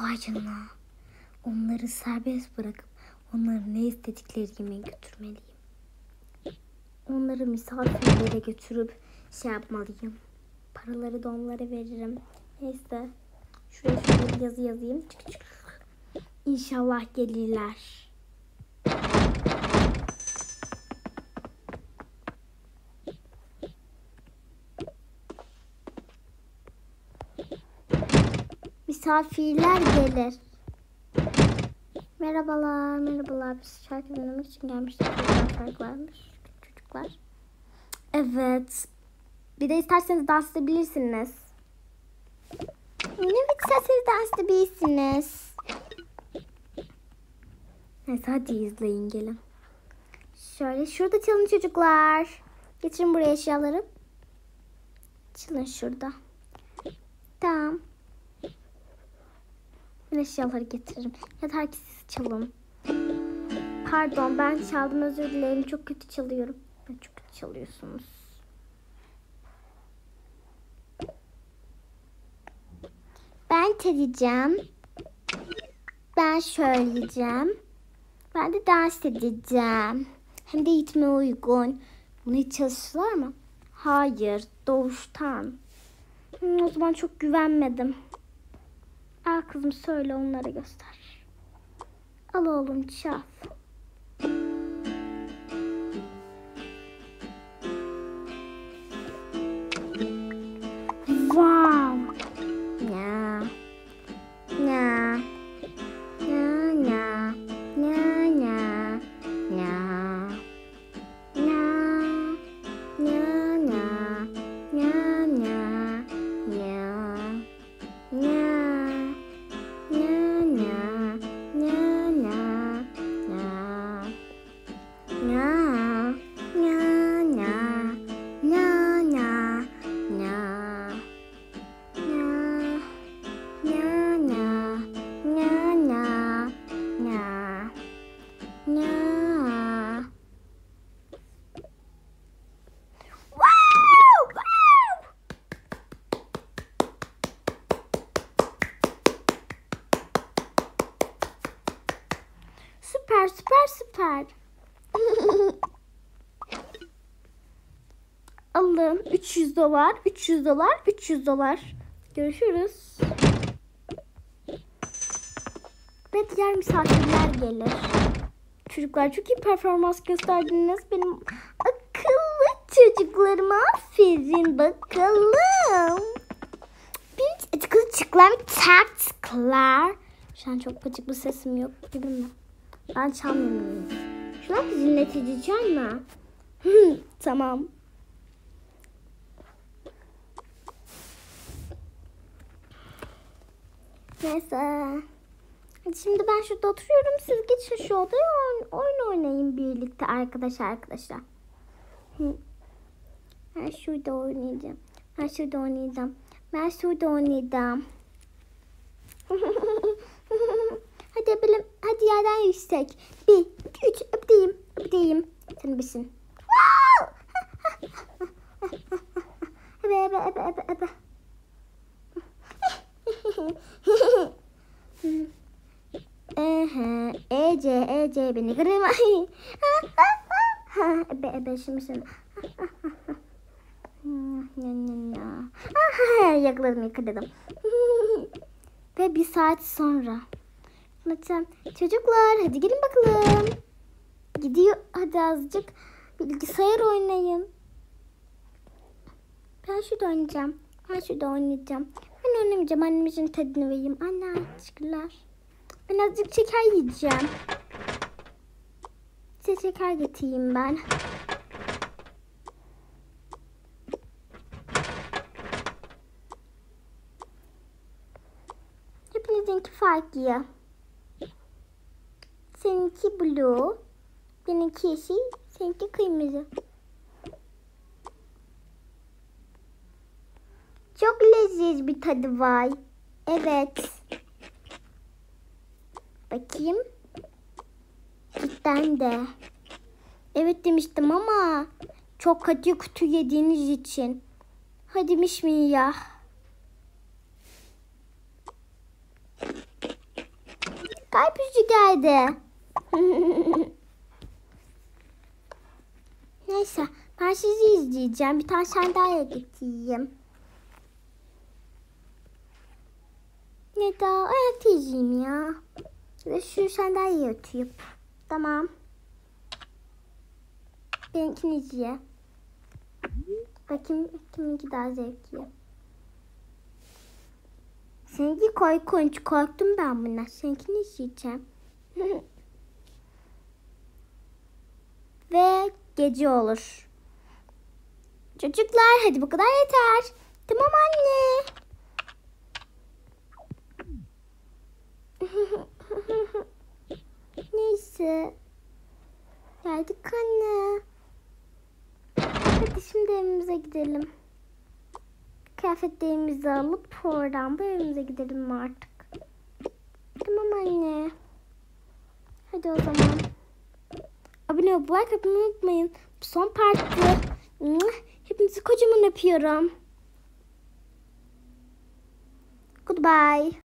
Vay canına. Onları serbest bırakıp onları ne istedikleri yemeğe götürmeliyim. Onları misafirlere götürüp şey yapmalıyım. Paraları da onlara veririm. Neyse. Şuraya şöyle bir yazı yazayım. Çık çık. İnşallah gelirler. Misafirler gelir. Merhabalar, merhabalar. Biz şarkı dinlemek için gelmiştik. Şarkı varmış. Çocuklar. Evet. Bir de isterseniz dans edebilirsiniz. Evet, isterseniz dans edebilirsiniz. Neyse hadi izleyin gelin. Şöyle şurada çalın çocuklar. Getirin buraya eşyaları. Çalın şurada. Tamam. Ben eşyaları getiririm. Yeter ki siz çalın. Pardon ben çaldım özür dilerim. Çok kötü çalıyorum. Çok kötü çalıyorsunuz. Ben çalacağım. Ben söyleyeceğim. Ben de dans edeceğim. Hem de ritme uygun. Bunu hiç çalıştılar mı? Hayır. Doğuştan. Hmm, o zaman çok güvenmedim. Al kızım söyle onlara göster. Al oğlum çal. Süper süper süper. Alın 300 dolar, 300 dolar, 300 dolar. Görüşürüz. Ve diğer misafirler gelir. Çocuklar çok iyi performans gösterdiniz. Benim akıllı çocuklarıma aferin bakalım. Bir akıllı çocuklar taktikler. Şu an çok gıcık bir sesim yok gibi mi? Ben çalmıyorum. Şu an dinletici çalma. Tamam. Neyse. Şimdi ben şurada oturuyorum. Siz geçin şu odaya oyun, oyun oynayın birlikte arkadaş arkadaşlar. Ben şurada oynayacağım. Ben şurada oynayacağım. Ben şurada oynayacağım. yerden yüksek. Bir, iki, üç. Öpeyim. Öpeyim. Sen bilsin. Ebe ebe ebe ebe ebe. Ece, Ece beni kırma. ebe ebe şimdi şimdi. Yakaladım yakaladım. Ve bir saat sonra. Anlatacağım. Çocuklar hadi gelin bakalım. Gidiyor hadi azıcık bilgisayar oynayın. Ben şurada oynayacağım. Ben şurada oynayacağım. Ben oynamayacağım. Annemizin tadını vereyim. Anne teşekkürler. Ben azıcık şeker yiyeceğim. Size şeker getireyim ben. Hepinizinki farklı. Seninki blue, benimki yeşil, seninki kırmızı. Çok lezzetli bir tadı var. Evet. Bakayım. Cidden de. Evet demiştim ama çok katı kutu yediğiniz için. Hadi miş mi ya? Kalp yüzü geldi. Neyse ben sizi izleyeceğim. Bir tane sandalye getireyim. Ya da ayakta izleyeyim ya. Ve şu sandalyeyi oturayım. Tamam. Benimkini izle. Bakayım kiminki daha zevkli. Seninki korkunç. Korktum ben buna. Seninkini izleyeceğim. Ve gece olur. Çocuklar hadi bu kadar yeter. Tamam anne. Neyse. Geldik anne. Hadi şimdi evimize gidelim. Kıyafetlerimizi alıp oradan bu evimize gidelim artık. Tamam anne. Hadi o zaman. Olup like atmayı unutmayın. Son parttı. Hepinizi kocaman öpüyorum. Goodbye.